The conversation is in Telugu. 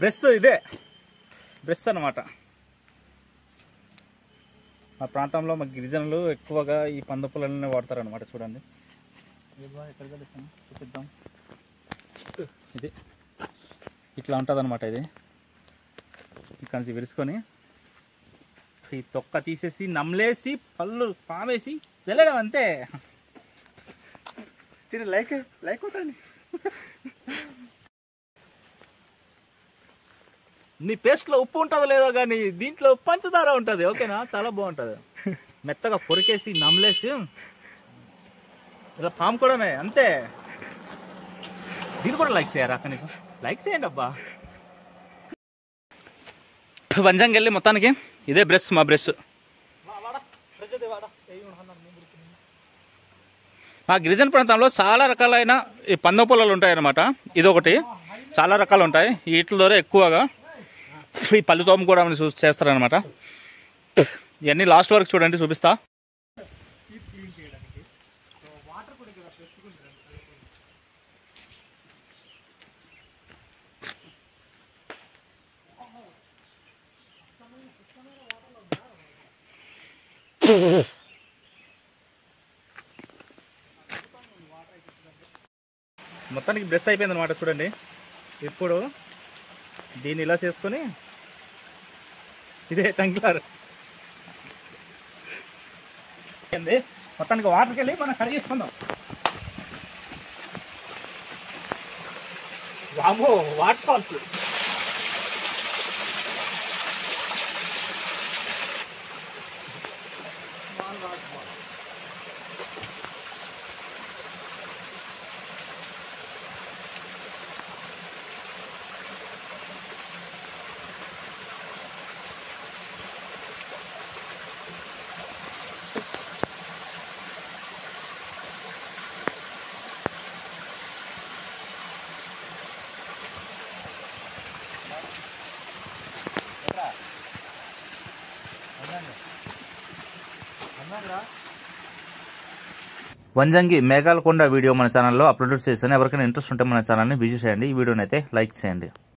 బ్రష్ ఇదే. బ్రష్ అన్నమాట. మా ప్రాంతంలో మా గిరిజనులు ఎక్కువగా ఈ పంద పొలాలనే వాడతారు అనమాట చూడండి ఎక్కడ చూపిద్దాం. ఇది. ఇట్లా ఉంటుంది అనమాట ఇది. ఇక్కడ నుంచి విరుచుకొని ఈ తొక్క తీసేసి నమ్లేసి పళ్ళు పామేసి జల్లడం అంతే. చిన్న లైక్ లైక్ కొట్టండి. నీ పేస్ట్లో ఉప్పు ఉంటుందో లేదో కానీ దీంట్లో పంచదార ఉంటుంది ఓకేనా? చాలా బాగుంటుంది. మెత్తగా పొరికేసి నమ్లేసి ఇలా పాము కూడానే అంతే. దీన్ని కూడా లైక్ చేయరా కనీసం లైక్ చేయండి అబ్బా. వంజంగి వెళ్ళి మొత్తానికి ఇదే బ్రష్ మా బ్రష్. మా గిరిజన ప్రాంతంలో చాలా రకాలైన ఈ పందెం పొలాలు ఉంటాయి అన్నమాట ఇదొకటి. చాలా రకాలు ఉంటాయి. వీటి ద్వారా ఎక్కువగా ఈ పళ్ళు తోమ కూడా చూ చేస్తారనమాట ఇవన్నీ లాస్ట్ వరకు చూడండి చూపిస్తా. మొత్తానికి బ్రెస్ అయిపోయింది అనమాట చూడండి. ఇప్పుడు దీన్ని ఇలా చేసుకొని ఇదే టంక్లర్ ఏంది? మొత్తానికి వాటర్కి వెళ్ళి మనం కడిగేసుకుందాం వామో waterfalls Vanjangi Meghalakonda video మన ఛానల్లో అప్లోడ్ చేశాను ఎవరికైనా ఇంట్రెస్ట్ ఉంటే మన ఛానల్ని విజిట్ చేయండి. ఈ వీడియోని అయితే లైక్ చేయండి.